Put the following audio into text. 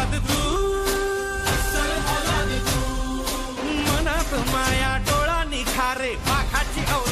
दिलाचा राजा अस्सल फौलाद तू मनात माया डोळा निखारे पाखाची औलाद